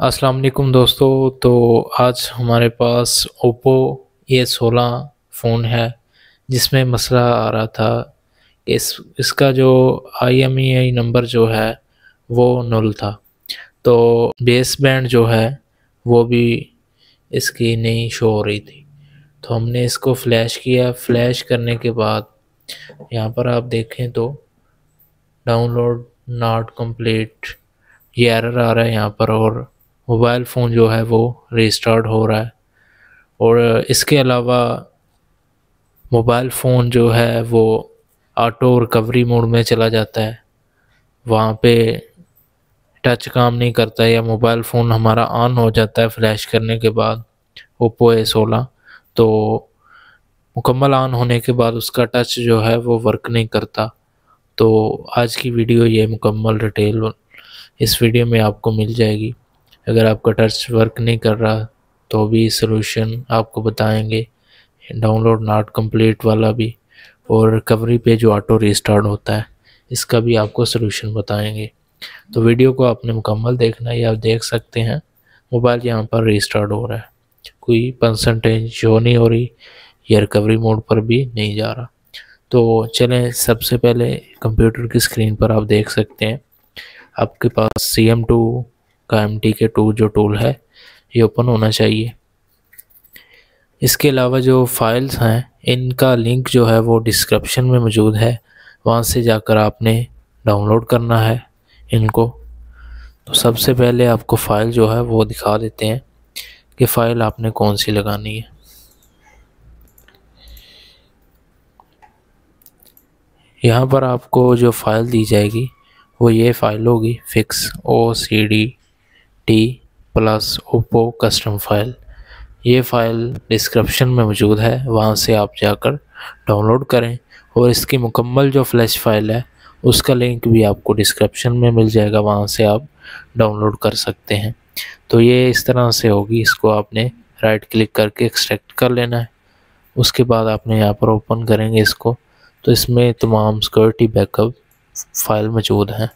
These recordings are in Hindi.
अस्सलाम वालेकुम दोस्तों। तो आज हमारे पास ओप्पो ए सोलह फ़ोन है, जिसमें मसला आ रहा था। इस, इसका जो I M E I number जो है, वो null था। तो बेस बैंड जो है, वो भी इसकी नहीं शो हो रही थी। तो हमने इसको फ्लैश किया। फ्लैश करने के बाद, यहाँ पर आप देखें तो डाउनलोड नॉट कंप्लीट, ये एरर आ रहा है यहाँ पर और मोबाइल फ़ोन जो है वो रिस्टार्ट हो रहा है। और इसके अलावा मोबाइल फ़ोन जो है वो ऑटो रिकवरी मोड में चला जाता है। वहाँ पे टच काम नहीं करता है या मोबाइल फ़ोन हमारा ऑन हो जाता है फ्लैश करने के बाद ओप्पो ए सोलह। तो मुकम्मल ऑन होने के बाद उसका टच जो है वो वर्क नहीं करता। तो आज की वीडियो ये मुकम्मल डिटेल इस वीडियो में आपको मिल जाएगी। अगर आपका टच वर्क नहीं कर रहा तो भी सोल्यूशन आपको बताएँगे। डाउनलोड नॉट कंप्लीट वाला भी, और रिकवरी पे जो ऑटो रिस्टार्ट होता है, इसका भी आपको सोल्यूशन बताएँगे। तो वीडियो को आपने मुकम्मल देखना है आप देख सकते हैं। मोबाइल यहाँ पर रिस्टार्ट हो रहा है। कोई परसेंटेज शो नहीं हो रही, या रिकवरी मोड पर भी नहीं जा रहा। तो चलें, सबसे पहले कंप्यूटर की स्क्रीन पर आप देख सकते हैं। आपके पास सी एम टू का एम टी के टू जो टूल है, ये ओपन होना चाहिए। इसके अलावा जो फाइल्स हैं, इनका लिंक जो है वो डिस्क्रिप्शन में मौजूद है। वहाँ से जाकर आपने डाउनलोड करना है इनको। तो सबसे पहले आपको फ़ाइल जो है वो दिखा देते हैं कि फ़ाइल आपने कौन सी लगानी है। यहाँ पर आपको जो फ़ाइल दी जाएगी, वो ये फ़ाइल होगी fix O C D T plus Oppo custom file ये फ़ाइल डिस्क्रिप्शन में मौजूद है, वहाँ से आप जाकर डाउनलोड करें और इसकी मुकम्मल जो फ्लैश फ़ाइल है, उसका लिंक भी आपको डिस्क्रिप्शन में मिल जाएगा, वहाँ से आप डाउनलोड कर सकते हैं। तो ये इस तरह से होगी, इसको आपने राइट क्लिक करके एक्सट्रैक्ट कर लेना है। उसके बाद आपने यहाँ पर ओपन करेंगे इसको। तो इसमें तमाम सिक्योरिटी बैकअप फ़ाइल मौजूद हैं।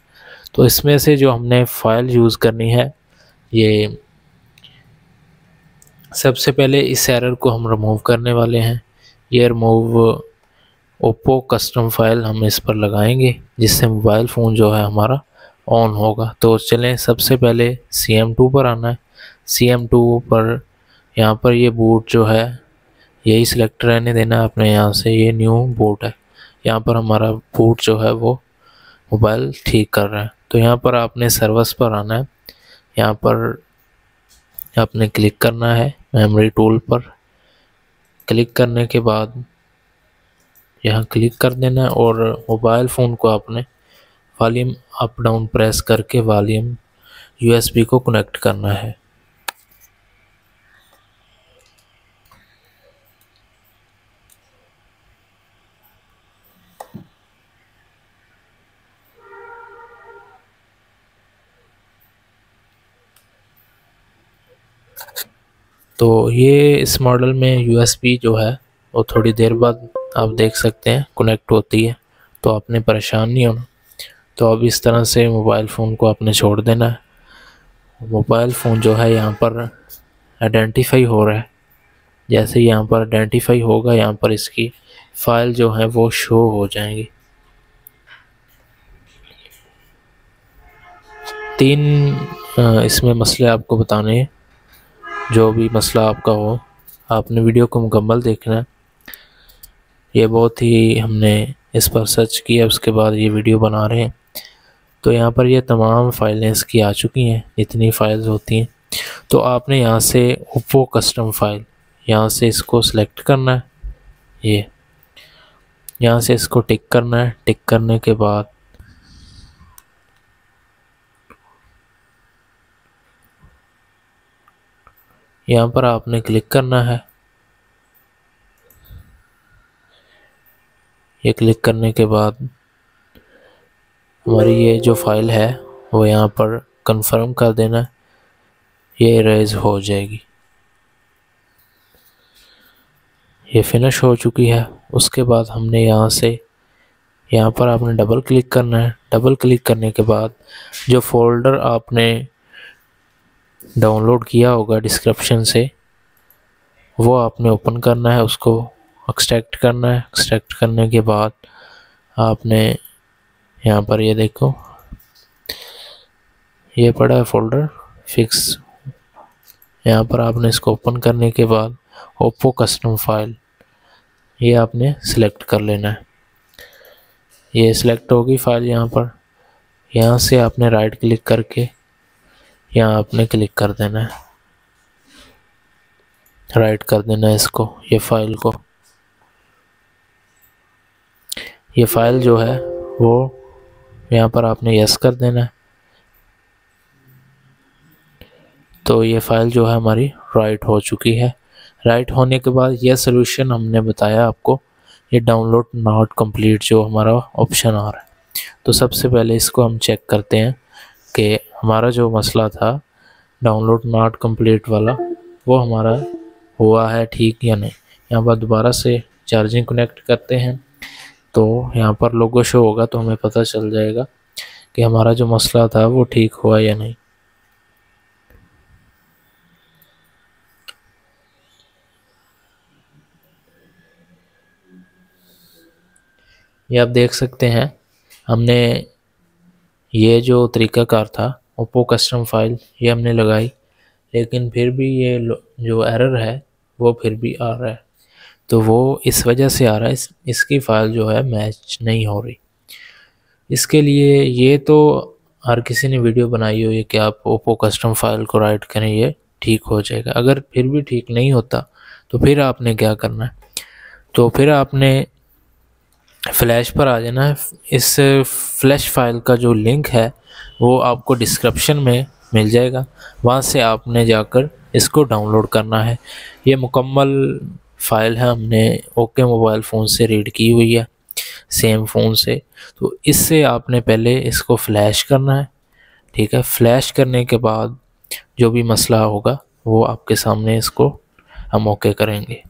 तो इसमें से जो हमने फ़ाइल यूज़ करनी है ये सबसे पहले इस एरर को हम रिमूव करने वाले हैं। ये रिमूव ओप्पो कस्टम फ़ाइल हम इस पर लगाएँगे, जिससे मोबाइल फ़ोन जो है हमारा ऑन होगा। तो चलें, सबसे पहले सी एम टू पर आना है। सी एम टू पर यहाँ पर ये बूट जो है, यही सिलेक्ट रहने देना है अपने यहाँ से। ये न्यू बूट है। यहाँ पर हमारा बूट जो है वो मोबाइल ठीक कर रहा है। तो यहाँ पर आपने सर्विस पर आना है। यहाँ पर आपने क्लिक करना है मेमोरी टूल पर। क्लिक करने के बाद यहाँ क्लिक कर देना है और मोबाइल फ़ोन को आपने वॉल्यूम अप डाउन प्रेस करके वॉल्यूम यूएसबी को कनेक्ट करना है। तो ये इस मॉडल में यू जो है, वो थोड़ी देर बाद आप देख सकते हैं कनेक्ट होती है तो आपने परेशान नहीं होना। तो अब इस तरह से मोबाइल फ़ोन को आपने छोड़ देना है। मोबाइल फ़ोन जो है, यहाँ पर आइडेंटिफाई हो रहा है। जैसे यहाँ पर आइडेंटिफाई होगा, यहाँ पर इसकी फ़ाइल जो है, वो शो हो जाएँगी। तीन इसमें मसले आपको बताने हैं। जो भी मसला आपका हो, आपने वीडियो को मुकम्मल देखना है। ये बहुत ही हमने इस पर सर्च किया, उसके बाद ये वीडियो बना रहे हैं। तो यहाँ पर ये तमाम फाइलें इसकी आ चुकी हैं, इतनी फाइल्स होती हैं। तो आपने यहाँ से ओप्पो कस्टम फ़ाइल यहाँ से इसको सिलेक्ट करना है, ये। यहाँ से इसको टिक करना है टिक करने के बाद यहाँ पर आपने क्लिक करना है। ये क्लिक करने के बाद हमारी ये जो फ़ाइल है, वो यहाँ पर कंफर्म कर देना। ये इरेज हो जाएगी। ये फिनिश हो चुकी है। उसके बाद हमने यहाँ से, यहाँ पर आपने डबल क्लिक करना है। डबल क्लिक करने के बाद जो फोल्डर आपने डाउनलोड किया होगा डिस्क्रिप्शन से। वो आपने ओपन करना है, उसको एक्सट्रैक्ट करना है। एक्सट्रैक्ट करने के बाद आपने यहाँ पर ये देखो। ये पड़ा है फोल्डर फिक्स। यहाँ पर आपने इसको ओपन करने के बाद ओप्पो कस्टम फ़ाइल ये आपने सिलेक्ट कर लेना है। ये सिलेक्ट होगी फ़ाइल यहाँ पर। यहाँ से आपने राइट क्लिक करके यहाँ आपने क्लिक कर देना है। राइट कर देना है इसको, ये फ़ाइल को। ये फ़ाइल जो है, वो यहाँ पर आपने यस कर देना है। तो ये फ़ाइल जो है हमारी राइट हो चुकी है। राइट होने के बाद यह सोल्यूशन हमने बताया आपको, ये डाउनलोड नॉट कंप्लीट जो हमारा ऑप्शन आ रहा है। तो सबसे पहले इसको हम चेक करते हैं कि हमारा जो मसला था डाउनलोड नॉट कंप्लीट वाला, वो हमारा हुआ है ठीक या नहीं। यहाँ पर दोबारा से चार्जिंग कनेक्ट करते हैं तो यहाँ पर लोगो शो होगा तो हमें पता चल जाएगा कि हमारा जो मसला था वो ठीक हुआ या नहीं। ये आप देख सकते हैं, हमने ये जो तरीक़ाकार था ओप्पो कस्टम फ़ाइल ये हमने लगाई लेकिन फिर भी ये जो एरर है वो फिर भी आ रहा है। तो वो इस वजह से आ रहा है इस, इसकी फ़ाइल जो है मैच नहीं हो रही। इसके लिए ये तो हर किसी ने वीडियो बनाई है कि आप ओप्पो कस्टम फ़ाइल को राइट करें ये ठीक हो जाएगा। अगर फिर भी ठीक नहीं होता तो फिर आपने क्या करना है? तो फिर आपने फ्लैश पर आ जाना है। इस फ्लैश फ़ाइल का जो लिंक है वो आपको डिस्क्रिप्शन में मिल जाएगा। वहाँ से आपने जाकर इसको डाउनलोड करना है। ये मुकम्मल फ़ाइल है, हमने ओके मोबाइल फ़ोन से रीड की हुई है सेम फ़ोन से। तो इससे आपने पहले इसको फ्लैश करना है, ठीक है? फ्लैश करने के बाद जो भी मसला होगा, वो आपके सामने इसको हम ओके करेंगे।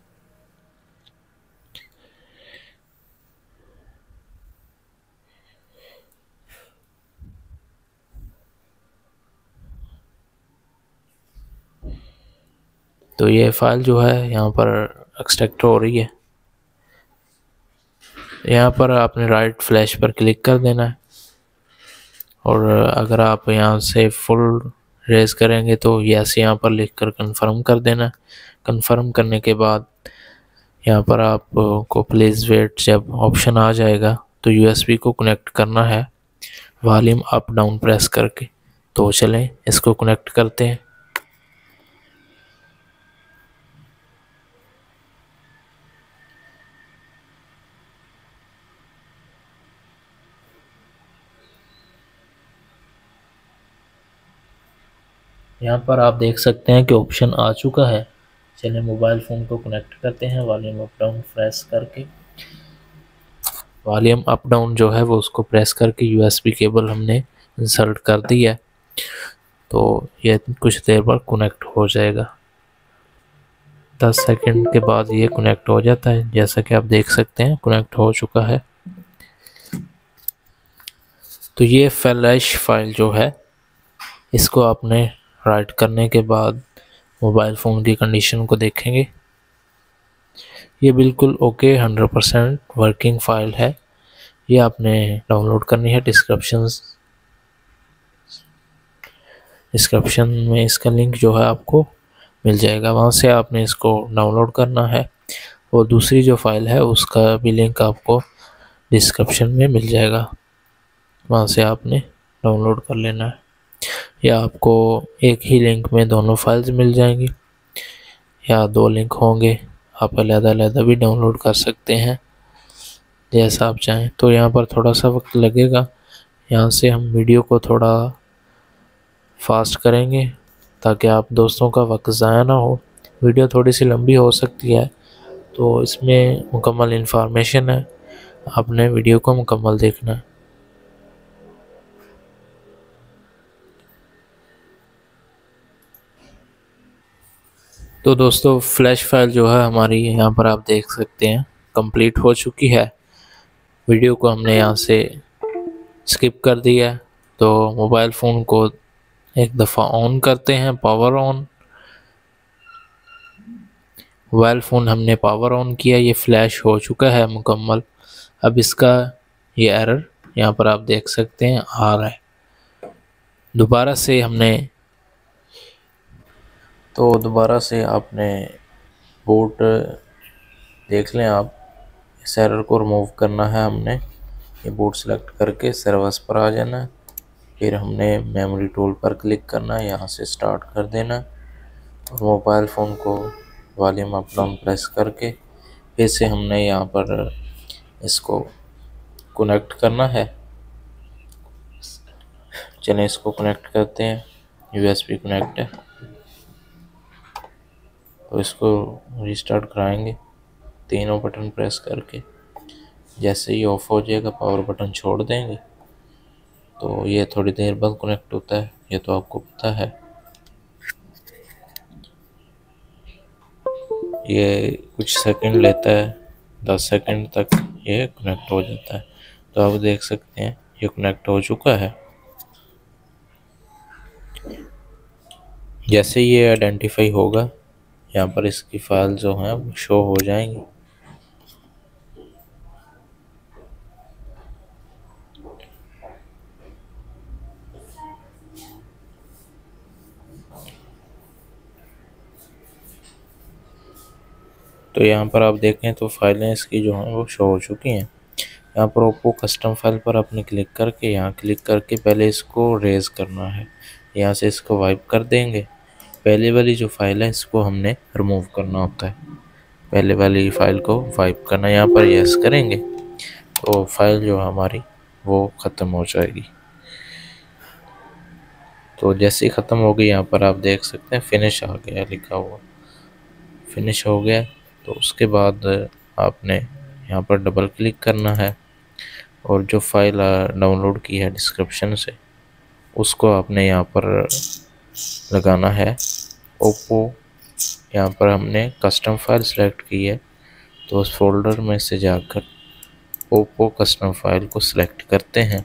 तो ये फ़ाइल जो है, यहाँ पर एक्सट्रैक्ट हो रही है। यहाँ पर आपने राइट फ्लैश पर क्लिक कर देना है। और अगर आप यहाँ से फुल रेज करेंगे तो यस यहाँ पर लिख कर कन्फर्म कर देना कन्फर्म करने के बाद यहाँ पर आप को प्लीज़ वेट जब ऑप्शन आ जाएगा तो यूएसबी को कनेक्ट करना है। वॉल्यूम अप डाउन प्रेस करके। तो चलें, इसको कनेक्ट करते हैं। यहाँ पर आप देख सकते हैं कि ऑप्शन आ चुका है। चलिए मोबाइल फ़ोन को कनेक्ट करते हैं वॉल्यूम अप डाउन प्रेस करके। वॉल्यूम अप डाउन जो है वो उसको प्रेस करके यूएसबी केबल हमने इंसर्ट कर दी है। तो ये कुछ देर बाद कनेक्ट हो जाएगा। दस सेकंड के बाद ये कनेक्ट हो जाता है। जैसा कि आप देख सकते हैं कनेक्ट हो चुका है। तो ये फ्लैश फ़ाइल जो है, इसको आपने राइट करने के बाद मोबाइल फ़ोन की कंडीशन को देखेंगे। ये बिल्कुल okay, hundred percent working file है। ये आपने डाउनलोड करनी है डिस्क्रिप्शन डिस्क्रिप्शन में इसका लिंक जो है आपको मिल जाएगा। वहाँ से आपने इसको डाउनलोड करना है और दूसरी जो फ़ाइल है उसका भी लिंक आपको डिस्क्रिप्शन में मिल जाएगा। वहाँ से आपने डाउनलोड कर लेना है। या आपको एक ही लिंक में दोनों फाइल्स मिल जाएँगी, या दो लिंक होंगे, आप अलहदा अलहदा भी डाउनलोड कर सकते हैं। जैसा आप चाहें। तो यहाँ पर थोड़ा सा वक्त लगेगा। यहाँ से हम वीडियो को थोड़ा फास्ट करेंगे, ताकि आप दोस्तों का वक्त ज़ाया ना हो। वीडियो थोड़ी सी लंबी हो सकती है तो इसमें मुकम्मल इन्फॉर्मेशन है। आपने वीडियो को मुकम्मल देखना है। तो दोस्तों फ्लैश फ़ाइल जो है हमारी यहाँ पर आप देख सकते हैं कंप्लीट हो चुकी है। वीडियो को हमने यहाँ से स्किप कर दिया तो मोबाइल फ़ोन को एक दफ़ा ऑन करते हैं पावर ऑन मोबाइल फ़ोन हमने पावर ऑन किया, ये फ्लैश हो चुका है मुकम्मल। अब इसका ये एरर यहाँ पर आप देख सकते हैं, आ रहा है। दोबारा से हमने तो दोबारा से आपने बोट देख लें आप। इस एरर को रिमूव करना है हमने। ये बोट सेलेक्ट करके सर्वस पर आ जाना। है फिर हमने मेमोरी टूल पर क्लिक करना है यहाँ से स्टार्ट कर देना। और मोबाइल फ़ोन को वॉल्यूम अप डाउन प्रेस करके फिर से हमने यहाँ पर इसको कनेक्ट करना है। चलें इसको कनेक्ट करते हैं। यूएसबी कनेक्ट है। तो इसको रिस्टार्ट कराएँगे। तीनों बटन प्रेस करके। जैसे ही ऑफ़ हो जाएगा पावर बटन छोड़ देंगे। तो ये थोड़ी देर बाद कनेक्ट होता है। ये तो आपको पता है। ये कुछ सेकंड लेता है। दस सेकंड तक ये कनेक्ट हो जाता है। तो आप देख सकते हैं, ये कनेक्ट हो चुका है। जैसे ये आइडेंटिफाई होगा यहाँ पर इसकी फ़ाइल जो है शो हो जाएँगी। तो यहाँ पर आप देखें तो फाइलें इसकी जो हैं, वो शो हो चुकी हैं। यहाँ पर ओप्पो कस्टम फ़ाइल पर आपने क्लिक करके, यहाँ क्लिक करके पहले इसको रेज़ करना है। यहाँ से इसको वाइप कर देंगे। पहले वाली जो फ़ाइल है, इसको हमने रिमूव करना होता है। पहले वाली फ़ाइल को वाइप करना यहाँ पर यस करेंगे तो फ़ाइल जो हमारी, वो ख़त्म हो जाएगी। तो जैसे ही ख़त्म हो गई, यहाँ पर आप देख सकते हैं फिनिश आ गया लिखा हुआ। फिनिश हो गया तो उसके बाद आपने यहाँ पर डबल क्लिक करना है। और जो फ़ाइल डाउनलोड की है डिस्क्रिप्शन से, उसको आपने यहाँ पर लगाना है। ओप्पो, यहाँ पर हमने कस्टम फ़ाइल सेलेक्ट की है तो उस फोल्डर में से जाकर ओप्पो कस्टम फ़ाइल को सिलेक्ट करते हैं।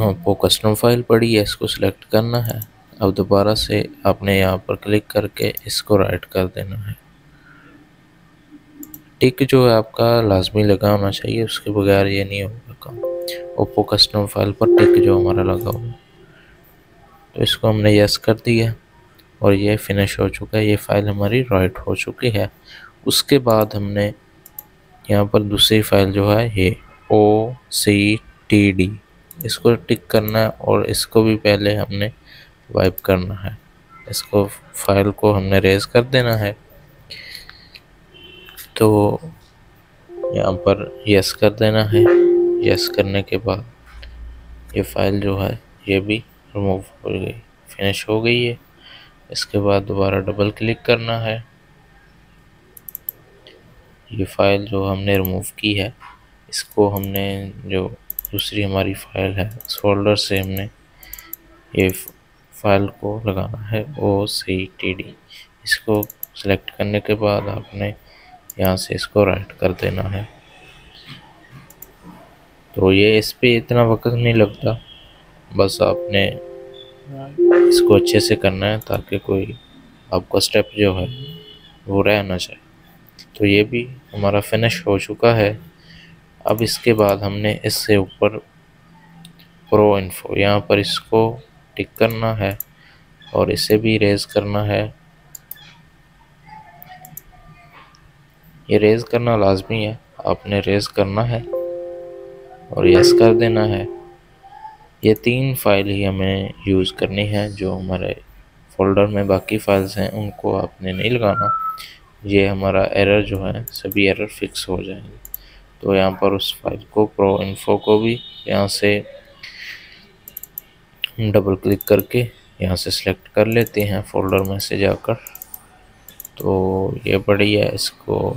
ओप्पो कस्टम फ़ाइल पड़ी है, इसको सिलेक्ट करना है। अब दोबारा से आपने यहाँ पर क्लिक करके इसको राइट कर देना है। टिक जो है आपका लाजमी लगा होना चाहिए, उसके बगैर ये नहीं होगा काम। ओप्पो कस्टम फ़ाइल पर टिक जो हमारा लगा हुआ तो इसको हमने यस कर दिया और ये फिनिश हो चुका है, ये फ़ाइल हमारी राइट हो चुकी है। उसके बाद हमने यहाँ पर दूसरी फ़ाइल जो है, ये ओ सी टी डी इसको टिक करना है और इसको भी पहले हमने वाइप करना है। इसको फ़ाइल को हमने रेज कर देना है। तो यहाँ पर यस कर देना है। यस करने के बाद ये फ़ाइल जो है, ये भी रिमूव हो गई फिनिश हो गई है। इसके बाद दोबारा डबल क्लिक करना है। ये फ़ाइल जो हमने रिमूव की है, इसको हमने जो दूसरी हमारी फ़ाइल है उस फोल्डर से हमने ये फ़ाइल को लगाना है ओ सी टी डी इसको सेलेक्ट करने के बाद आपने यहाँ से इसको राइट कर देना है। तो ये इस पर इतना वक्त नहीं लगता। बस आपने इसको अच्छे से करना है ताकि कोई आपका स्टेप जो है वो रह ना जाए। तो ये भी हमारा फिनिश हो चुका है। अब इसके बाद हमने इससे ऊपर प्रो इन्फो यहाँ पर इसको टिक करना है और इसे भी रेज करना है। ये रेज करना लाजमी है आपने रेज करना है और यस कर देना है। ये तीन फ़ाइल ही हमें यूज़ करनी है, जो हमारे फोल्डर में बाकी फाइल्स हैं, उनको आपने नहीं लगाना। ये हमारा एरर जो है, सभी एरर फिक्स हो जाएँगे। तो यहाँ पर उस फ़ाइल को प्रो इन्फो को भी यहाँ से डबल क्लिक करके यहाँ से सिलेक्ट कर लेते हैं फोल्डर में से जाकर। तो ये बढ़िया इसको,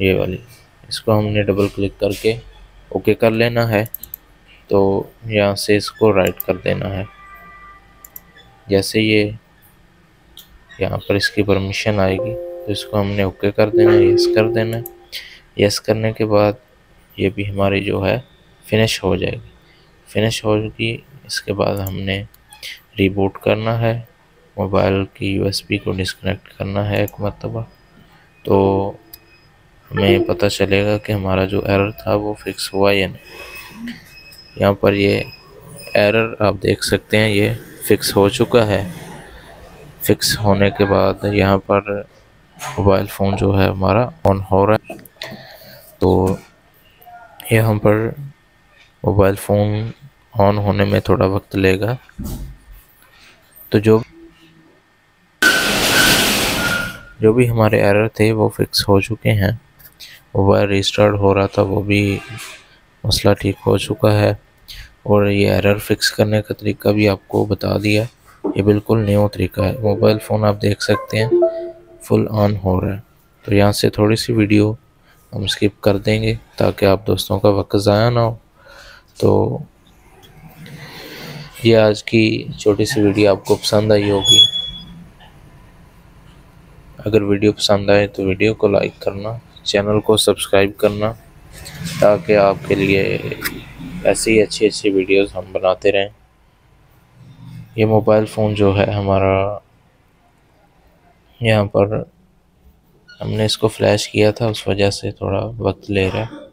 ये वाली, इसको हमने डबल क्लिक करके ओके कर लेना है। तो यहाँ से इसको राइट कर देना है। जैसे ये यहाँ पर इसकी परमिशन आएगी तो इसको हमने ओके कर देना है यस कर देना है। यस करने के बाद ये भी हमारी जो है फिनिश हो जाएगी। फिनिश होगी, इसके बाद हमने रिबूट करना है। मोबाइल की यूएसबी को डिस्कनेक्ट करना है एक मरतबा। तो हमें पता चलेगा कि हमारा जो एरर था, वो फिक्स हुआ या नहीं। यहाँ पर ये एरर आप देख सकते हैं, ये फिक्स हो चुका है। फिक्स होने के बाद यहाँ पर मोबाइल फ़ोन जो है हमारा ऑन हो रहा है। तो यहाँ पर मोबाइल फ़ोन ऑन होने में थोड़ा वक्त लेगा। तो जो जो भी हमारे एरर थे, वो फिक्स हो चुके हैं। मोबाइल रिस्टार्ट हो रहा था, वो भी मसला ठीक हो चुका है। और ये एरर फिक्स करने का तरीका भी आपको बता दिया। ये बिल्कुल न्यू तरीका है। मोबाइल फ़ोन आप देख सकते हैं फुल ऑन हो रहा है। तो यहाँ से थोड़ी सी वीडियो हम स्किप कर देंगे ताकि आप दोस्तों का वक्त ज़ाया ना हो। तो ये आज की छोटी सी वीडियो आपको पसंद आई होगी। अगर वीडियो पसंद आए तो वीडियो को लाइक करना चैनल को सब्सक्राइब करना, ताकि आपके लिए ऐसी ही अच्छी अच्छी वीडियोस हम बनाते रहें। ये मोबाइल फ़ोन जो है हमारा, यहाँ पर हमने इसको फ्लैश किया था, उस वजह से थोड़ा वक्त ले रहा है।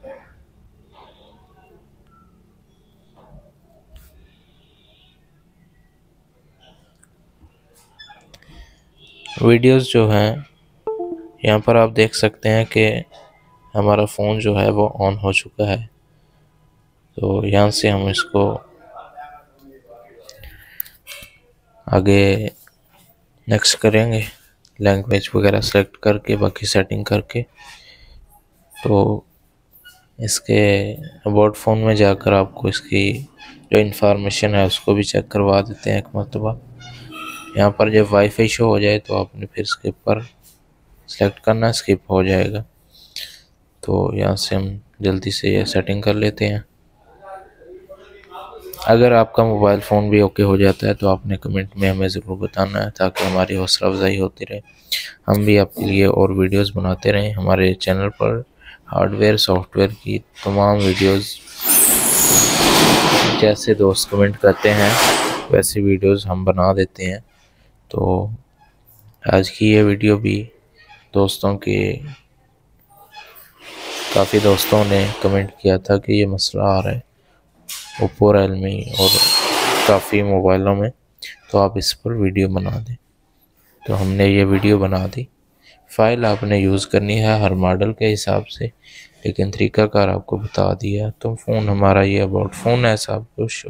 वीडियोस जो हैं, यहाँ पर आप देख सकते हैं कि हमारा फ़ोन जो है वो ऑन हो चुका है। तो यहाँ से हम इसको आगे नेक्स्ट करेंगे। लैंग्वेज वगैरह सेलेक्ट करके, बाकी सेटिंग करके। तो इसके अबाउट फ़ोन में जाकर आपको इसकी जो इन्फॉर्मेशन है, उसको भी चेक करवा देते हैं एक मरतबा। यहाँ पर जब वाईफाई शो हो जाए तो आपने फिर स्किप पर सेलेक्ट करना स्किप हो जाएगा। तो यहाँ से हम जल्दी से ये सेटिंग कर लेते हैं। अगर आपका मोबाइल फ़ोन भी ओके हो जाता है तो आपने कमेंट में हमें ज़रूर बताना है ताकि हमारी हौसला अफजाई होती रहे। हम भी आपके लिए और वीडियोस बनाते रहें। हमारे चैनल पर हार्डवेयर, सॉफ्टवेयर की तमाम वीडियोस, जैसे दोस्त कमेंट करते हैं, वैसे वीडियोस हम बना देते हैं। तो आज की ये वीडियो भी दोस्तों के, काफ़ी दोस्तों ने कमेंट किया था कि ये मसला आ रहा है। ओप्पो रियलमी और काफ़ी मोबाइलों में। तो आप इस पर वीडियो बना दें। तो हमने ये वीडियो बना दी। फ़ाइल आपने यूज़ करनी है हर मॉडल के हिसाब से, लेकिन तरीकाकार आपको बता दिया। तो फ़ोन हमारा ये अबाउट फ़ोन है, सब कुछ।